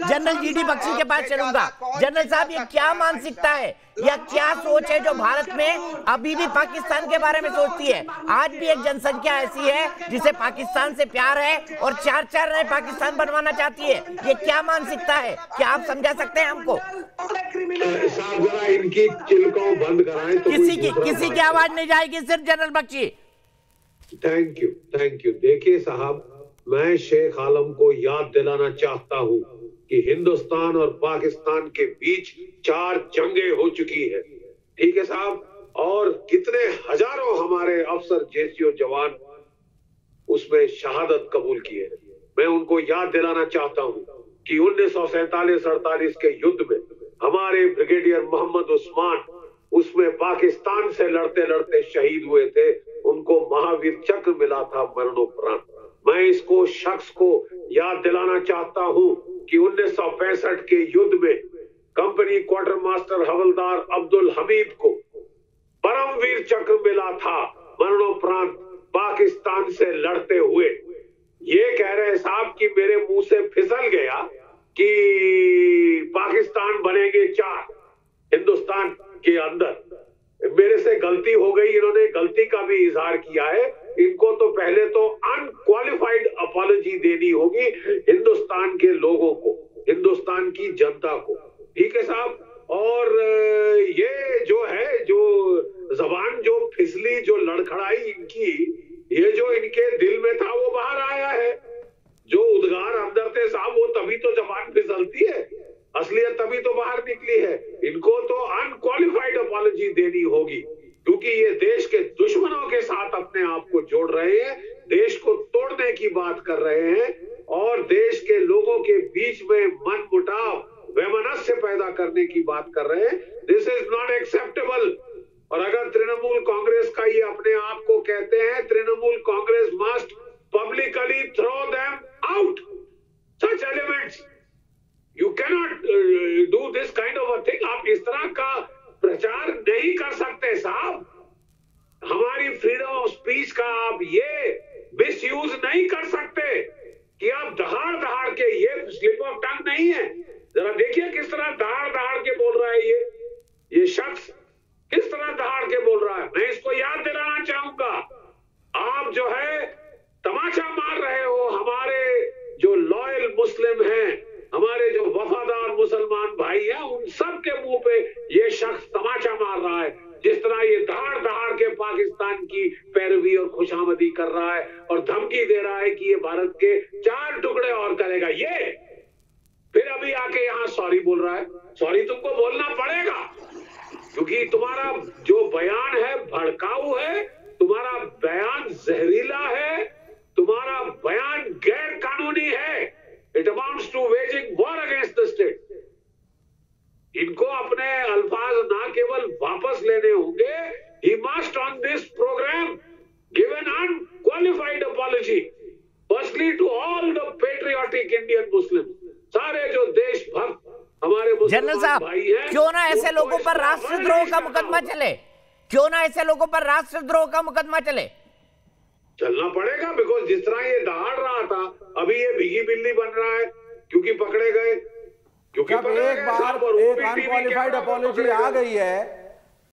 General GD Bakshi के पास चलूँगा। General साहब ये क्या मानसिकता है? या क्या सोच है जो भारत में अभी भी पाकिस्तान के बारे में सोचती है? आज भी एक जनसंख्या ऐसी है जिसे पाकिस्तान से प्यार है और चार चार नए पाकिस्तान बनवाना चाहती है। ये क्या मानसिकता है? क्या आप समझा सकते हैं हमको? इनकी चिलकों बंद कराएँ तो किसी की किसी की आवाज़ नहीं जाएगी सिर्फ़ general Bakshi. Thank you thank you देखिए साहब मैं शेख आलम को याद दिलाना चाहता हूँ। कि हिंदुस्तान और पाकिस्तान के बीच चार जंगे हो चुकी है। ठीक है साहब? और कितने हज़ारों हमारे अफसर जेसीओ जवान उसमें शहादत कबूल किए मैं उनको याद दिलाना चाहता हूँ कि उन्नीस सौ सैतालीस अड़तालीस के युद्ध में हमारे ब्रिगेडियर मोहम्मद उस्मान उसमें पाकिस्तान से लड़ते लड़ते शहीद हुए थे। उनको महावीर चक्र मिला था मरणोपरांत। मैं इसको शख्स को याद दिलाना चाहता हूँ कि उन्नीस सौ पैंसठ के युद्ध में कंपनी क्वार्टर मास्टर हवलदार अब्दुल हमीद को परमवीर चक्र मिला था। मरणोपरांत पाकिस्तान से लड़ते हुए। ये कह रहे साहब कि मेरे मुँह से फिसल गया कि पाकिस्तान बनेंगे चार, हिंदुस्तान के अंदर। मेरे से गलती हो गई, इन्होंने गलती का भी इजहार किया है। इनको तो पहले तो अनक्वालिफाइड अपॉलॉजी देनी होगी हिंदुस्तान के लोगों को, हिंदुस्तान की जनता को। ठीक है साहब? और ये जो है, जो जबान जो फिसली, जो लड़खड़ाई इनकी, ये जो इनके दिल में था, वो बाहर आया है। जो उद्गार अंदर थे साहब, वो तभी तो जबान फिसलती है। असलियत तभी तो बाहर निकली है। इनको तो अनक्वालिफाइड अपॉलोजी देनी होगी, क्योंकि ये देश के दुश्मनों के साथ अपने आप को जोड़ रहे हैं। देश को बात कर रहे हैं और देश के लोगों के बीच में मन मुटाव वैमनस्य पैदा करने की बात कर रहे हैं। दिस इज़ नॉट एक्सेप्टेबल और अगर तृणमूल कांग्रेस का ये अपने आप को कहते हैं, Trinamool Congress must publicly throw them out such elements you cannot do this kind of a thing आप इस तरह का प्रचार नहीं कर सकते साहब। हमारी फ्रीडम ऑफ़ स्पीच का आप ये मिस यूज़ नहीं कर सकते कि आप दहाड़ दहाड़ के, ये स्लिप ऑफ़ टंग नहीं है। जरा देखिए किस तरह दहाड़ दहाड़ के बोल रहा है ये। ये शख्स किस तरह दहाड़ के बोल रहा है? मैं इसको याद दिलाना चाहूँगा। आप जो है तमाशा मार रहे हो। हमारे जो लॉयल मुस्लिम हैं, हमारे जो वफादार मुसलमान भाई हैं, उन सब के मुँह पे ये शख्स तमाचा मार रहा है। जिस तरह ये दहाड़ दहाड़ के पाकिस्तान की पैरवी और खुशामदी कर रहा है और धमकी दे रहा है कि ये भारत के चार टुकड़े और करेगा। ये! फिर अभी आके यहाँ सॉरी बोल रहा है। सॉरी तुमको बोलना पड़ेगा। क्योंकि तुम्हारा जो बयान है, भड़काऊ है, तुम्हारा बयान जहरीला है, तुम्हारा बयान गैर कानूनी है। It amounts to waging war against the इनको अपने अल्फाज ना केवल वापस लेने होंगे ही must on this program give an unqualified apology firstly to all the patriotic Indian Muslim सारे जो देश देशभक्त हमारे जनरल साहब क्यों ना ऐसे लोगों पर राष्ट्रद्रोह का मुकदमा चले? क्यों ना ऐसे लोगों पर राष्ट्रद्रोह का मुकदमा चले? चलना पड़ेगा बिकॉज़ जिस तरह ये दहाड़ रहा था अभी ये भीगी बिल्ली बन रहा है क्योंकि पकड़े गए क्योंकि एक बार एक अनक्वालिफाइड अपॉलोजी आ गई है